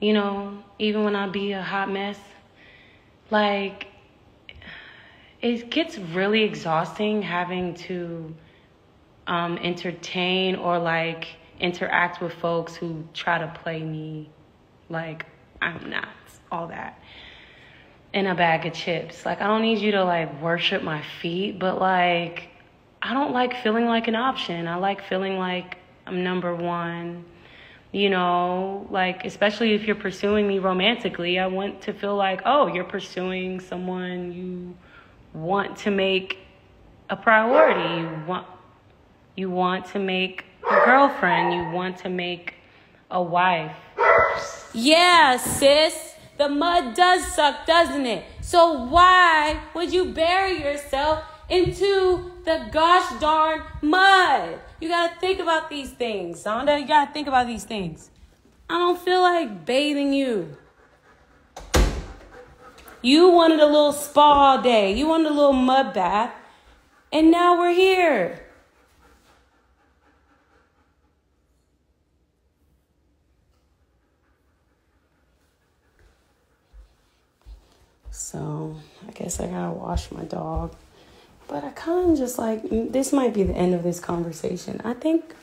you know, even when I be a hot mess. Like, it gets really exhausting having to um, entertain or like interact with folks who try to play me like I'm not all that in a bag of chips. Like, I don't need you to like worship my feet, but like, I don't like feeling like an option. I like feeling like I'm number one. You know, like, especially if you're pursuing me romantically, I want to feel like, oh, you're pursuing someone you want to make a priority. You want, you want to make a girlfriend. You want to make a wife. Yeah, sis. The mud does suck, doesn't it? So why would you bury yourself into the gosh darn mud. You gotta think about these things, Zonda. You gotta think about these things. I don't feel like bathing you. You wanted a little spa all day. You wanted a little mud bath. And now we're here. So I guess I gotta wash my dog. But I kind of just like, mm, this might be the end of this conversation. I think,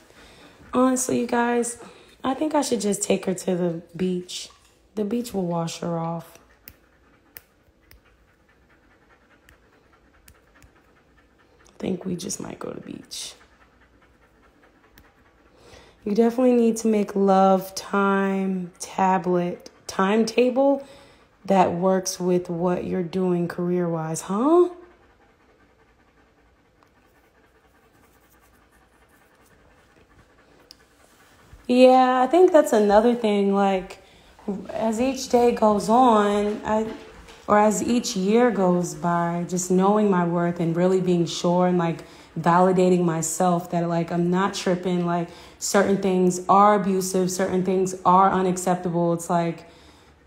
honestly, you guys, I think I should just take her to the beach. The beach will wash her off. I think we just might go to the beach. You definitely need to make love time tablet timetable that works with what you're doing career wise, huh? Yeah, I think that's another thing. Like, as each day goes on, I, or as each year goes by, just knowing my worth and really being sure and like validating myself that like I'm not tripping. Like, certain things are abusive, certain things are unacceptable. It's like,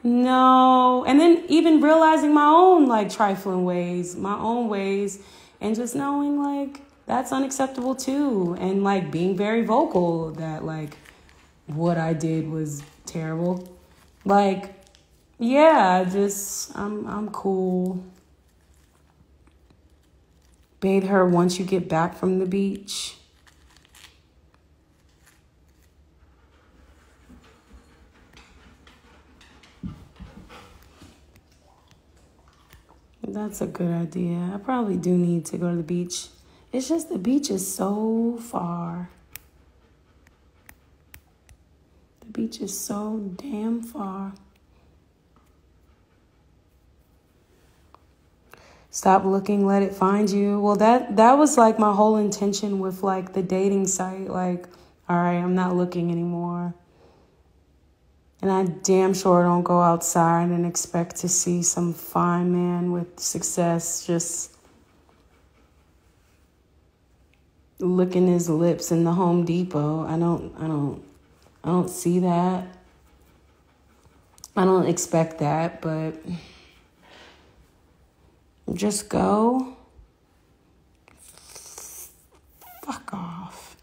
no. And then even realizing my own like trifling ways, my own ways, and just knowing like that's unacceptable too. And like being very vocal that like, what I did was terrible. Like, yeah, just I'm I'm cool. Bathe her once you get back from the beach. That's a good idea. I probably do need to go to the beach It's just the beach is so far. The beach is so damn far. Stop looking, let it find you. Well, that that was like my whole intention with like the dating site. Like, all right, I'm not looking anymore. And I damn sure don't go outside and expect to see some fine man with success just licking his lips in the Home Depot. I don't I don't I don't see that. I don't expect that, but just go. Fuck off.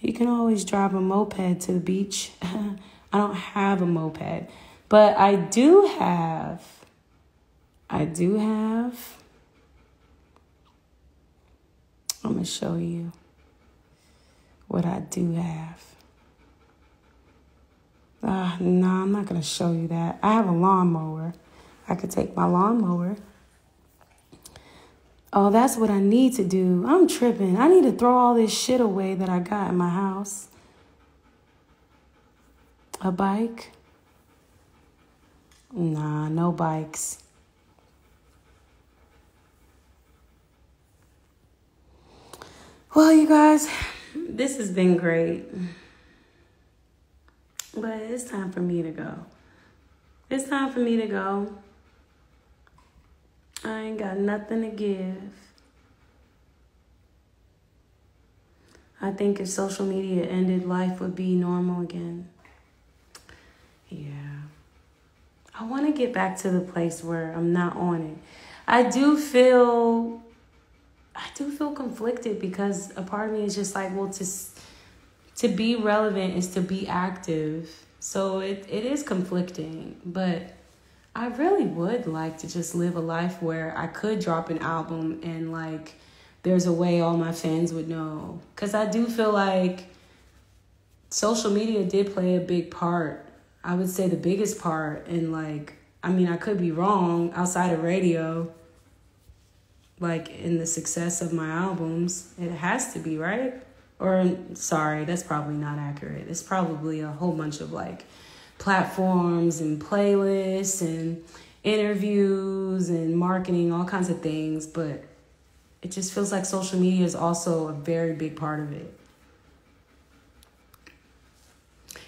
You can always drive a moped to the beach. I don't have a moped, but I do have. I do have. I'm going to show you what I do have. Uh, no, I'm not going to show you that. I have a lawnmower. I could take my lawnmower Oh, that's what I need to do. I'm tripping. I need to throw all this shit away that I got in my house. A bike? Nah, no bikes. Well, you guys, this has been great. But it's time for me to go. It's time for me to go. I ain't got nothing to give. I think if social media ended, life would be normal again. Yeah. I want to get back to the place where I'm not on it. I do feel I do feel conflicted because a part of me is just like, well, to to be relevant is to be active. So it, it is conflicting, but I really would like to just live a life where I could drop an album and like there's a way all my fans would know. Cuz I do feel like social media did play a big part. I would say the biggest part and like I mean, I could be wrong outside of radio like in the success of my albums. It has to be, right? Or sorry, that's probably not accurate. It's probably a whole bunch of like platforms and playlists and interviews and marketing, all kinds of things, but it just feels like social media is also a very big part of it.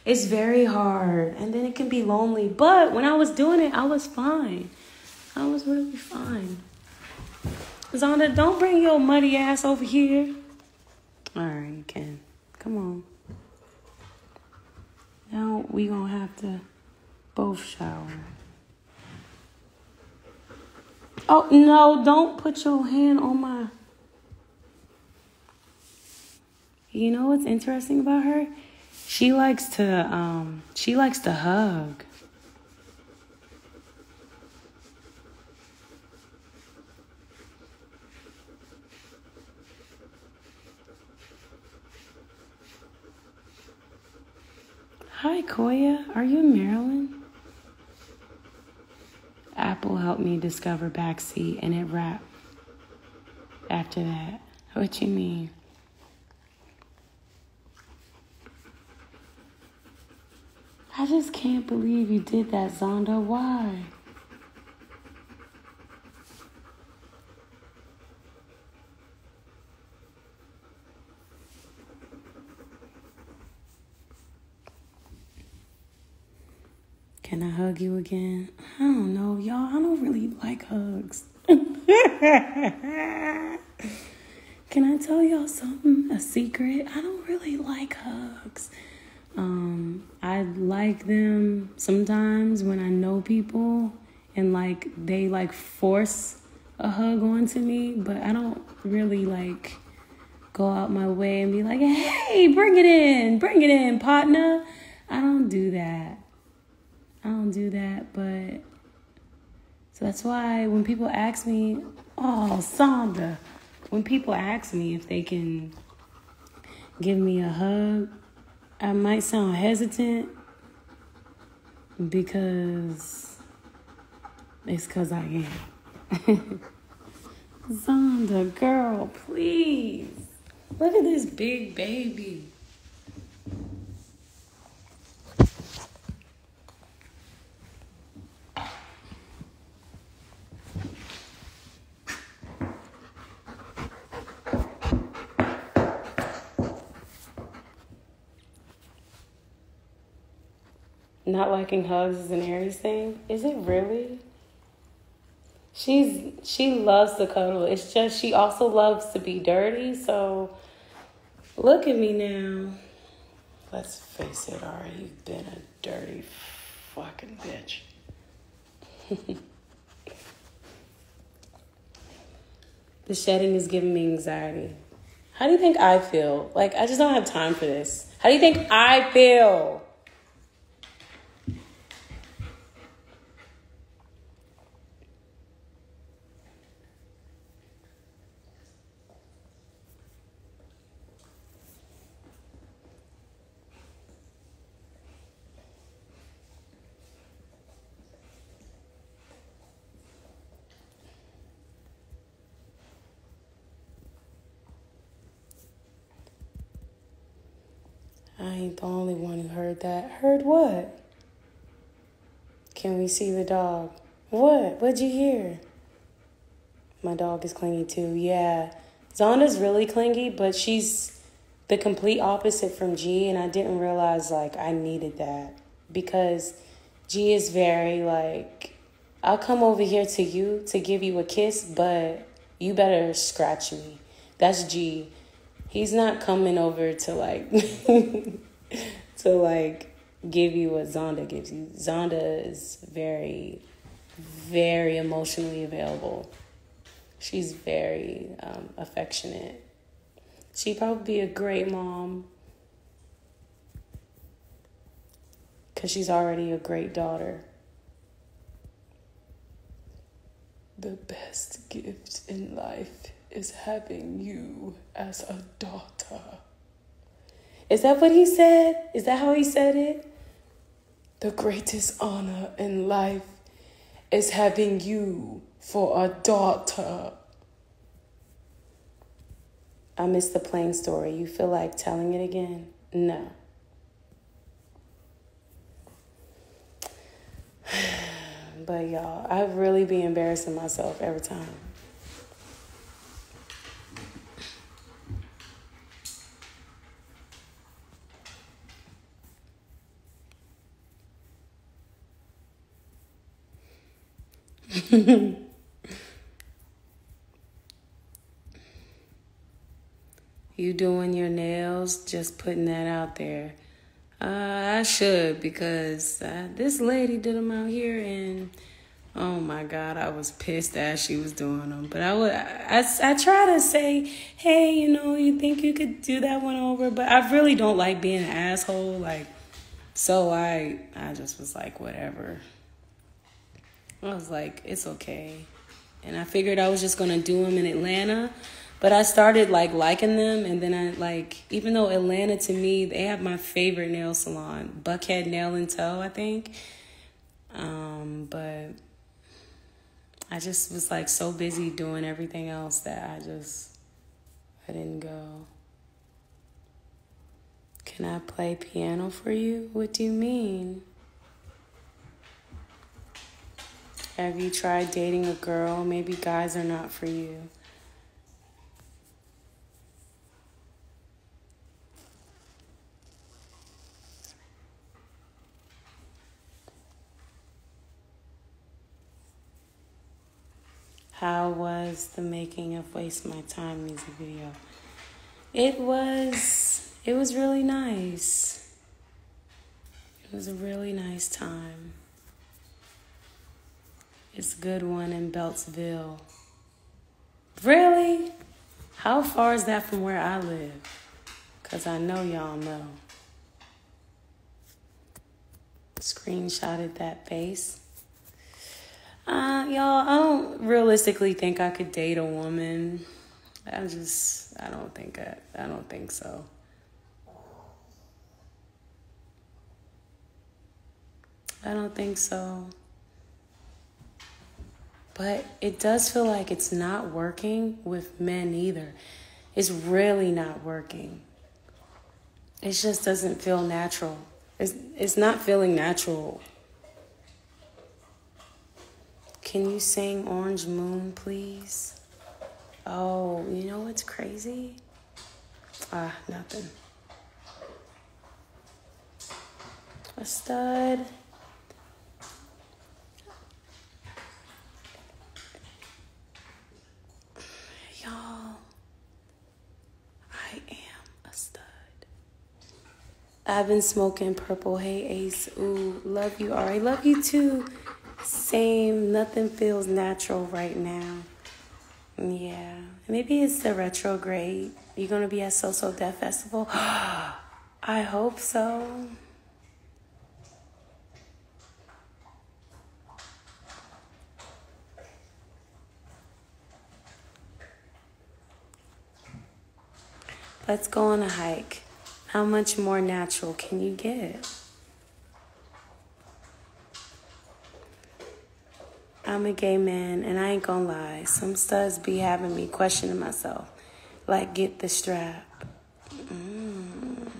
It's very hard and then it can be lonely, but when I was doing it, I was fine. I was really fine. Zonda, don't bring your muddy ass over here. All right, you can. Come on. Now we gonna have to both shower. Oh no, don't put your hand on my You know what's interesting about her? She likes to um she likes to hug. Hi, Koya. Are you in Maryland? Apple helped me discover backseat and it wrapped after that. What you mean? I just can't believe you did that, Zonda. Why? Can I you again? I don't know, y'all. I don't really like hugs. Can I tell y'all something? A secret? I don't really like hugs. Um, I like them sometimes when I know people and like they like force a hug onto me, but I don't really like go out my way and be like, hey, bring it in, bring it in, partner. I don't do that. I don't do that, but so that's why when people ask me, oh, Zonda, when people ask me if they can give me a hug, I might sound hesitant because it's because I am. Zonda, girl, please. Look at this big baby. Not liking hugs is an Aries thing? Is it really? She's she loves to cuddle. It's just she also loves to be dirty. So look at me now. Let's face it, Ari, you've been a dirty fucking bitch. the shedding is giving me anxiety. How do you think I feel? Like I just don't have time for this. How do you think I feel? I ain't the only one who heard that. Heard what? Can we see the dog? What? What'd you hear? My dog is clingy too. Yeah. Zonda's really clingy, but she's the complete opposite from G, and I didn't realize like I needed that because G is very like, I'll come over here to you to give you a kiss, but you better scratch me. That's G he's not coming over to like to like give you what Zonda gives you. Zonda is very, very emotionally available. She's very um, affectionate. She'd probably be a great mom because she's already a great daughter. The best gift in life is having you as a daughter. Is that what he said? Is that how he said it? The greatest honor in life is having you for a daughter. I miss the plane story. You feel like telling it again? No. But y'all, I really be embarrassing myself every time. you doing your nails, just putting that out there. Uh, I should because uh, this lady did them out here, and oh my god, I was pissed as she was doing them. But I would, I, I, I try to say, hey, you know, you think you could do that one over, but I really don't like being an asshole. Like, so I, I just was like, whatever. I was like, it's okay. And I figured I was just gonna do them in Atlanta. But I started like liking them and then I like even though Atlanta to me, they have my favorite nail salon, Buckhead Nail and Toe, I think. Um, but I just was like so busy doing everything else that I just I didn't go. Can I play piano for you? What do you mean? Have you tried dating a girl? Maybe guys are not for you. How was the making of Waste My Time music video? It was it was really nice. It was a really nice time. It's a good one in Beltsville. Really? How far is that from where I live? Because I know y'all know. Screenshotted that face. Uh, y'all, I don't realistically think I could date a woman. I just, I don't think I, I don't think so. I don't think so. But it does feel like it's not working with men either. It's really not working. It just doesn't feel natural. It's, it's not feeling natural. Can you sing Orange Moon, please? Oh, you know what's crazy? Ah, nothing. A stud. Y'all, I am a stud. I've been smoking purple. Hey, Ace. Ooh, love you, Ari. Love you too. Same. Nothing feels natural right now. Yeah. Maybe it's the retrograde. You're going to be at So So Def Festival? I hope so. Let's go on a hike. How much more natural can you get? I'm a gay man, and I ain't gonna lie. Some studs be having me questioning myself. Like, get the strap. Mm.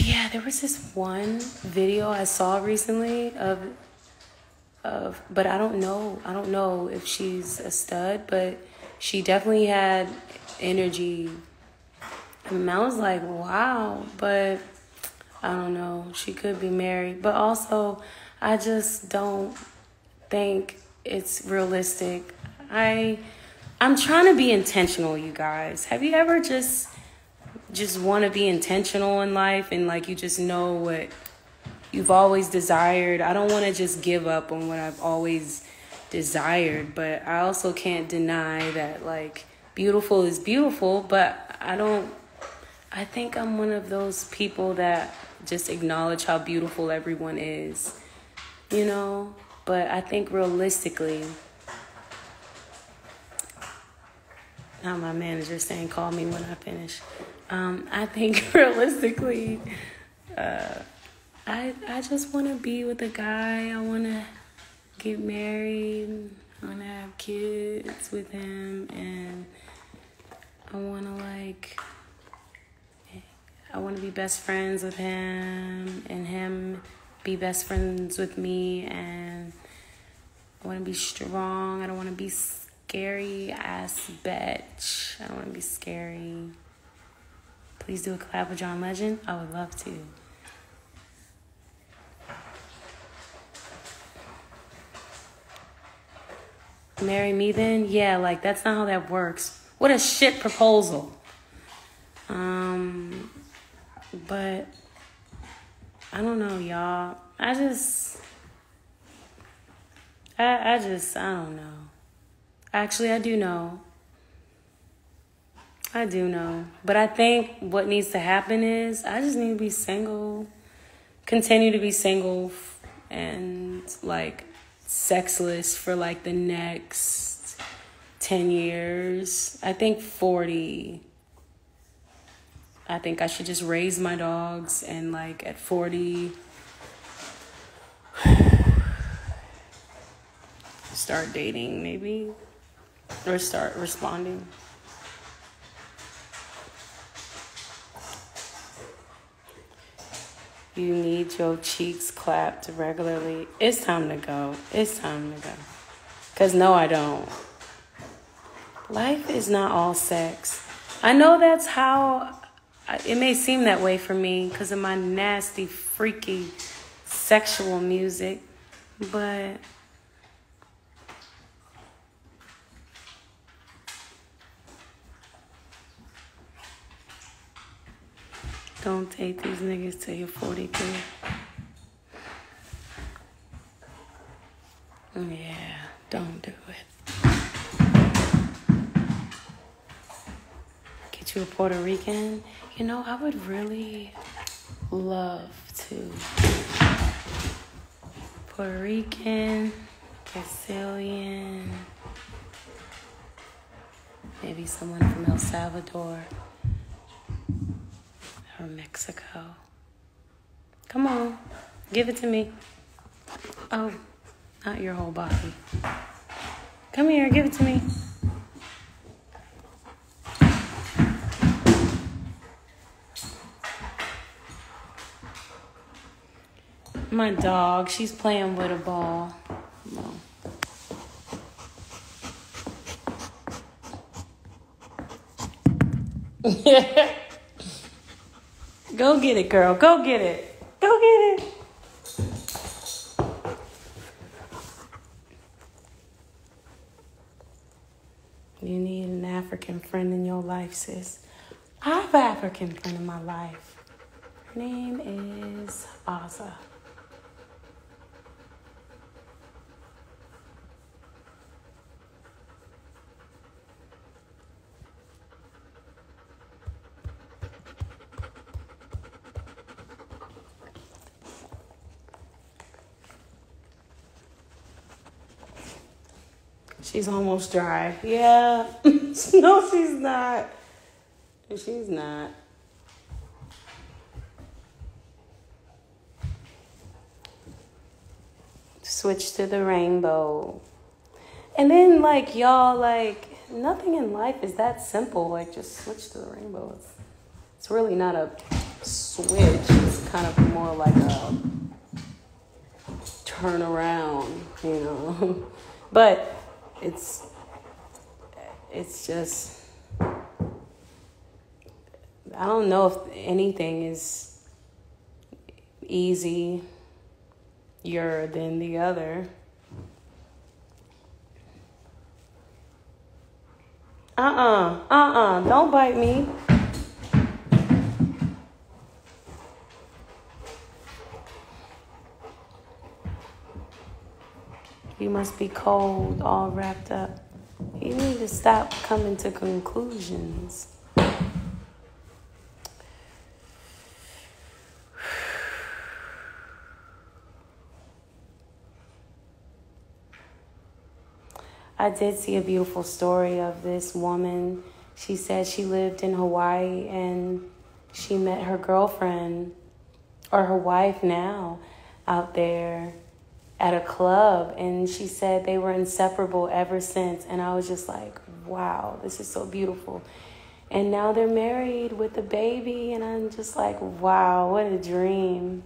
Yeah, there was this one video I saw recently of, of, but I don't know. I don't know if she's a stud, but she definitely had energy. And was like, wow, but I don't know. She could be married, but also, I just don't think it's realistic. I I'm trying to be intentional, you guys. Have you ever just just want to be intentional in life and like you just know what you've always desired? I don't want to just give up on what I've always desired, but I also can't deny that like beautiful is beautiful, but I don't I think I'm one of those people that just acknowledge how beautiful everyone is. You know, but I think realistically now my manager saying call me when I finish. Um, I think realistically, uh, I I just want to be with a guy. I want to get married. I want to have kids with him, and I want to like. I want to be best friends with him, and him be best friends with me, and I want to be strong. I don't want to be scary ass bitch. I don't want to be scary. Please do a collab with John Legend. I would love to. Marry me then? Yeah, like that's not how that works. What a shit proposal. Um, but I don't know, y'all. I just, I, I just, I don't know. Actually, I do know. I do know. But I think what needs to happen is I just need to be single, continue to be single, and like sexless for like the next 10 years. I think 40. I think I should just raise my dogs and like at 40 start dating maybe or start responding. You need your cheeks clapped regularly. It's time to go. It's time to go. Because no, I don't. Life is not all sex. I know that's how it may seem that way for me because of my nasty, freaky, sexual music, but Don't take these niggas till you're 42. Yeah, don't do it. A Puerto Rican. You know, I would really love to. Puerto Rican, Brazilian, maybe someone from El Salvador or Mexico. Come on, give it to me. Oh, not your whole body. Come here, give it to me. My dog, she's playing with a ball. No. Go get it, girl. Go get it. Go get it. You need an African friend in your life, sis. I have an African friend in my life. Her name is Aza. She's almost dry. Yeah. no, she's not. She's not. Switch to the rainbow. And then, like, y'all, like, nothing in life is that simple. Like, just switch to the rainbow. It's, it's really not a switch, it's kind of more like a turn around, you know. but it's it's just I don't know if anything is easy easier than the other. Uh-uh. Uh-uh. Don't bite me. You must be cold, all wrapped up. You need to stop coming to conclusions. I did see a beautiful story of this woman. She said she lived in Hawaii and she met her girlfriend or her wife now out there at a club and she said they were inseparable ever since and I was just like, "Wow, this is so beautiful." And now they're married with a baby and I'm just like, "Wow, what a dream."